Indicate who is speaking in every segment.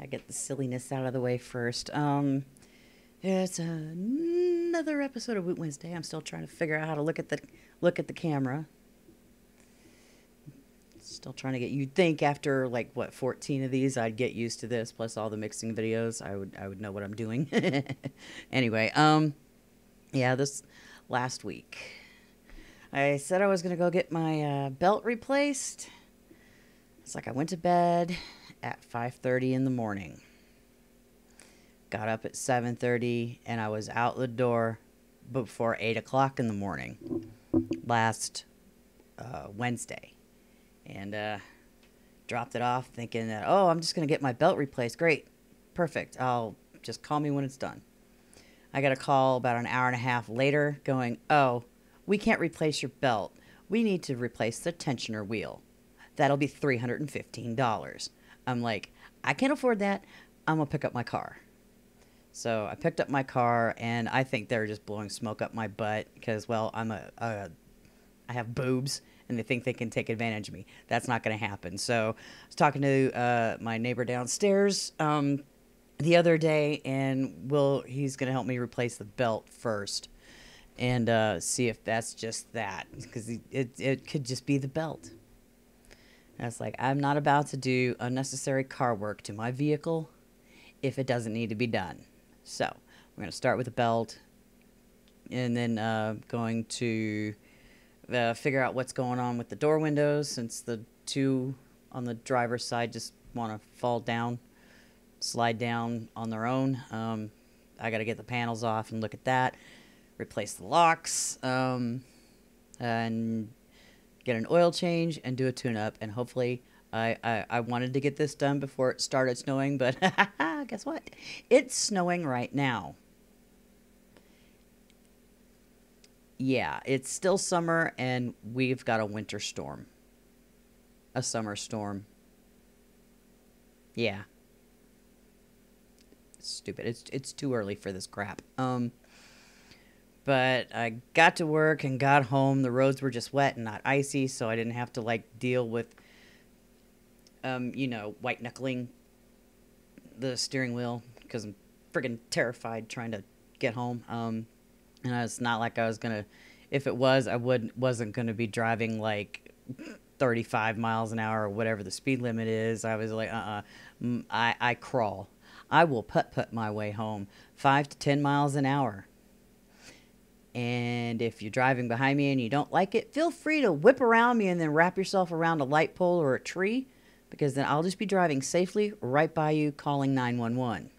Speaker 1: Yeah, get the silliness out of the way first. Um, it's another episode of Woot Wednesday. I'm still trying to figure out how to look at the look at the camera. Still trying to get. You'd think after like what 14 of these, I'd get used to this. Plus all the mixing videos, I would I would know what I'm doing. anyway, um, yeah, this last week, I said I was gonna go get my uh, belt replaced. It's like I went to bed at 5:30 in the morning. Got up at 7:30, and I was out the door before 8 o'clock in the morning last uh, Wednesday, and uh, dropped it off, thinking that oh, I'm just gonna get my belt replaced. Great, perfect. I'll just call me when it's done. I got a call about an hour and a half later, going, oh, we can't replace your belt. We need to replace the tensioner wheel. That'll be $315. I'm like, I can't afford that. I'm going to pick up my car. So I picked up my car, and I think they're just blowing smoke up my butt because, well, I'm a, a I have boobs, and they think they can take advantage of me. That's not going to happen. So I was talking to uh, my neighbor downstairs um, the other day, and will he's going to help me replace the belt first, and uh, see if that's just that because it it could just be the belt. And it's like I'm not about to do unnecessary car work to my vehicle if it doesn't need to be done. So we're going to start with the belt, and then uh, going to uh, figure out what's going on with the door windows since the two on the driver's side just want to fall down, slide down on their own. Um, I got to get the panels off and look at that, replace the locks, um, and get an oil change and do a tune up. And hopefully, I, I, I wanted to get this done before it started snowing, but guess what? It's snowing right now. Yeah, it's still summer and we've got a winter storm. A summer storm. Yeah. Stupid. It's it's too early for this crap. Um but I got to work and got home. The roads were just wet and not icy, so I didn't have to like deal with um, you know, white knuckling the steering wheel because I'm friggin' terrified trying to get home. Um, and it's not like I was gonna. If it was, I would wasn't gonna be driving like 35 miles an hour or whatever the speed limit is. I was like, uh, uh I I crawl. I will put put my way home, five to 10 miles an hour. And if you're driving behind me and you don't like it, feel free to whip around me and then wrap yourself around a light pole or a tree because then I'll just be driving safely right by you calling 911.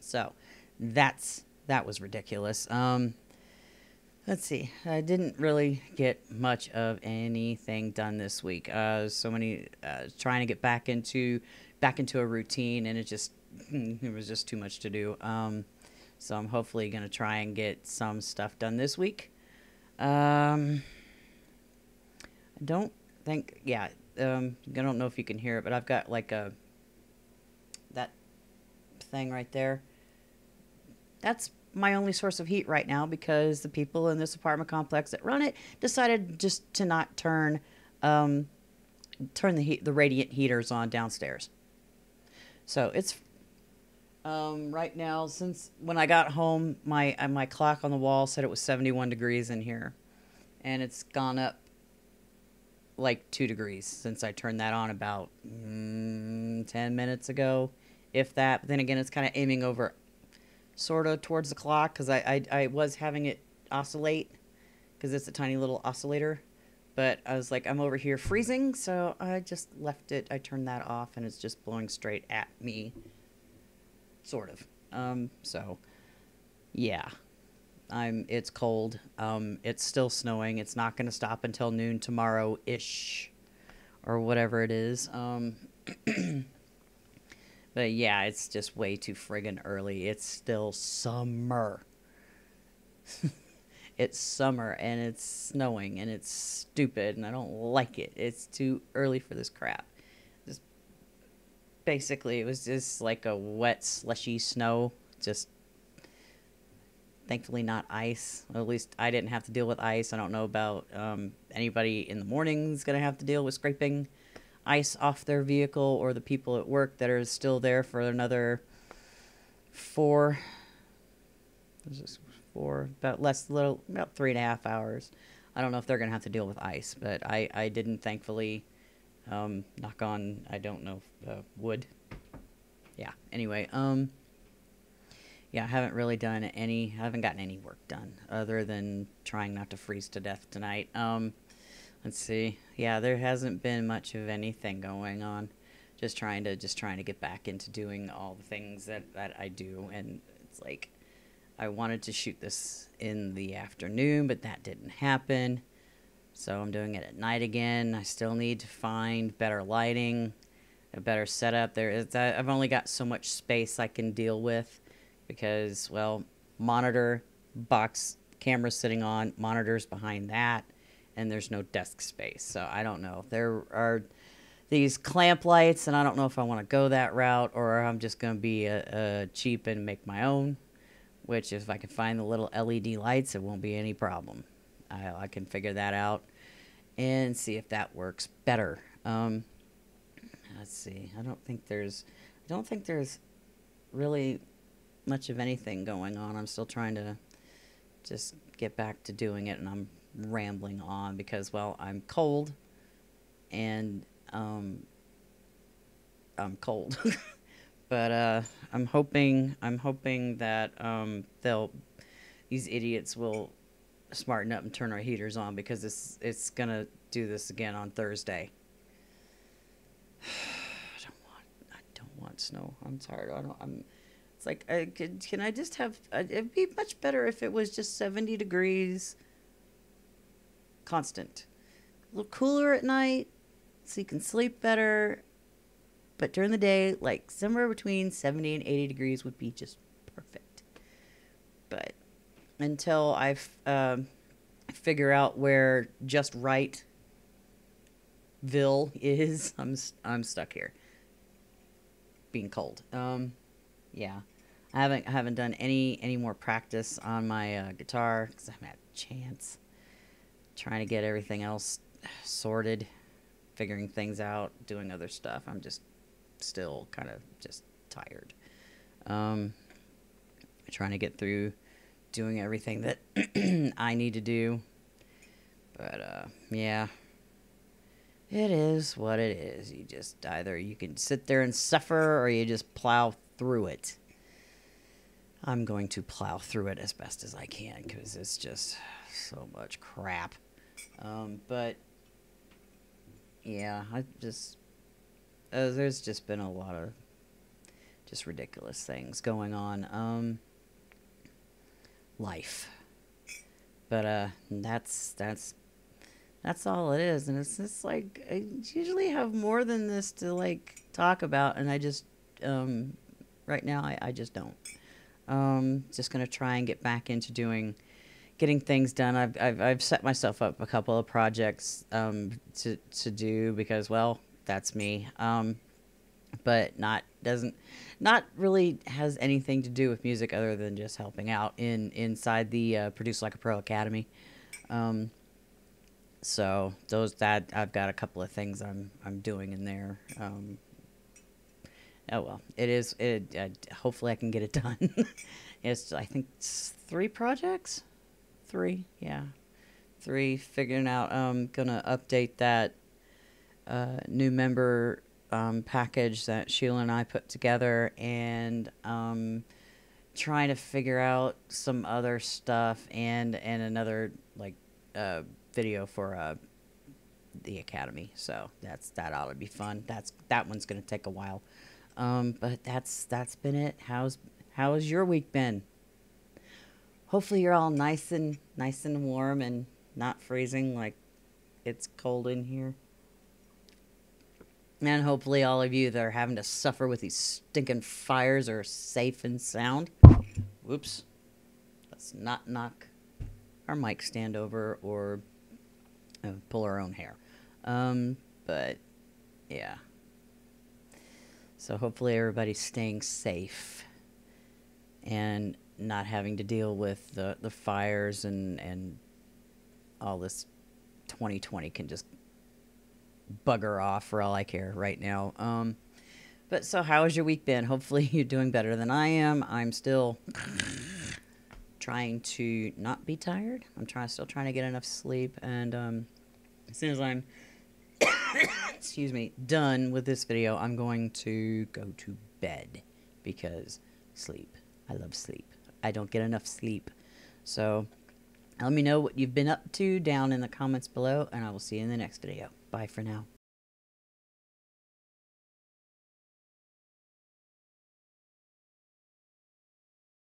Speaker 1: So that's that was ridiculous. Um, let's see. I didn't really get much of anything done this week. Uh, so many uh, trying to get back into back into a routine, and it just it was just too much to do. Um, so I'm hopefully gonna try and get some stuff done this week. Um, I don't think. Yeah, um, I don't know if you can hear it, but I've got like a that thing right there. That's my only source of heat right now because the people in this apartment complex that run it decided just to not turn um, turn the heat the radiant heaters on downstairs. So it's um, right now since when I got home, my uh, my clock on the wall said it was 71 degrees in here, and it's gone up like two degrees since I turned that on about mm, 10 minutes ago, if that. But then again, it's kind of aiming over sort of towards the clock because I, I, I was having it oscillate because it's a tiny little oscillator. But I was like, I'm over here freezing, so I just left it. I turned that off, and it's just blowing straight at me, sort of. Um, so, yeah. I'm. It's cold. Um, it's still snowing. It's not going to stop until noon tomorrow ish, or whatever it is. Um, but yeah, it's just way too friggin' early. It's still summer. it's summer and it's snowing and it's stupid and I don't like it. It's too early for this crap. Just basically, it was just like a wet, slushy snow. Just thankfully not ice. at least I didn't have to deal with ice. I don't know about um, anybody in the mornings going to have to deal with scraping ice off their vehicle or the people at work that are still there for another four. Is four about less little about three and a half hours. I don't know if they're gonna have to deal with ice, but I I didn't thankfully um, knock on I don't know uh, wood. Yeah. Anyway, um, yeah, I haven't really done any. I haven't gotten any work done other than trying not to freeze to death tonight. Um, let's see. Yeah, there hasn't been much of anything going on. Just trying to just trying to get back into doing all the things that that I do, and it's like I wanted to shoot this in the afternoon, but that didn't happen. So I'm doing it at night again. I still need to find better lighting, a better setup. There is I've only got so much space I can deal with because well, monitor, box, camera sitting on, monitors behind that, and there's no desk space. So I don't know. There are these clamp lights, and I don't know if I want to go that route or I'm just going to be a, a cheap and make my own which if I can find the little LED lights, it won't be any problem. I, I can figure that out and see if that works better. Um, let's see. I don't think there's, I don't think there's really much of anything going on. I'm still trying to just get back to doing it, and I'm rambling on because, well, I'm cold, and um, I'm cold. but uh, I'm hoping I'm hoping that um, they'll these idiots will smarten up and turn our heaters on because it's it's gonna do this again on Thursday. I don't want I don't want snow. I'm tired. I don't. I'm. It's like I could, can I just have? Uh, it'd be much better if it was just 70 degrees. Constant, a little cooler at night, so you can sleep better but during the day, like somewhere between 70 and 80 degrees would be just perfect. Until I um, figure out where just right Ville is, I'm I'm stuck here. Being cold. Um, yeah, I haven't I haven't done any any more practice on my uh, guitar because I haven't had a chance. Trying to get everything else sorted, figuring things out, doing other stuff. I'm just still kind of just tired. Um, trying to get through doing everything that I need to do. But uh, yeah, it is what it is. You just either you can sit there and suffer or you just plow through it. I'm going to plow through it as best as I can because it's just so much crap. Um, but yeah, I just uh, there's just been a lot of just ridiculous things going on. Um, life, but uh, that's that's that's all it is, and it's just like I usually have more than this to like talk about, and I just um, right now I, I just don't. Um, just gonna try and get back into doing getting things done. I've, I've, I've set myself up a couple of projects um, to to do because well that's me. Um, but not doesn't not really has anything to do with music other than just helping out in inside the uh, Produce Like a Pro Academy. Um, so those that I've got a couple of things I'm I'm doing in there. Um, oh well, it is. It uh, hopefully I can get it done. it's I think it's three projects, three yeah, three. Figuring out. I'm um, gonna update that uh, new member um, package that Sheila and I put together and um, trying to figure out some other stuff and and another like uh, video for uh, the academy. So that's that ought to be fun. That's that one's gonna take a while, um, but that's that's been it. How's how's your week been? Hopefully you're all nice and nice and warm and not freezing like it's cold in here. And hopefully, all of you that are having to suffer with these stinking fires are safe and sound. Whoops. Let's not knock our mic stand over or uh, pull our own hair. Um, but, yeah. So, hopefully, everybody's staying safe and not having to deal with the, the fires and, and all this 2020 can just bugger off for all I care right now. Um, but so, how has your week been? Hopefully, you're doing better than I am. I'm still trying to not be tired. I'm trying, still trying to get enough sleep, and um, as soon as I'm, excuse me, done with this video, I'm going to go to bed because sleep. I love sleep. I don't get enough sleep, so let me know what you've been up to down in the comments below, and I will see you in the next video. Bye for now.